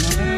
no